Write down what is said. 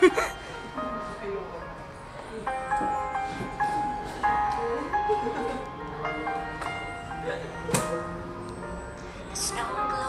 The snow